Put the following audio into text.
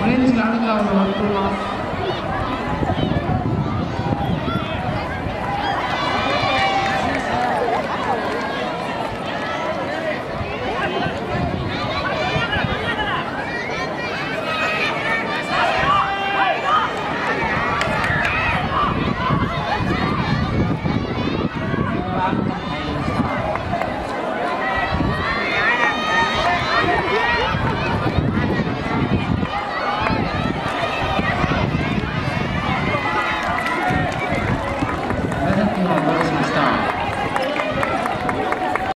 மனிதர்கள் ஆடுகள் அவங்க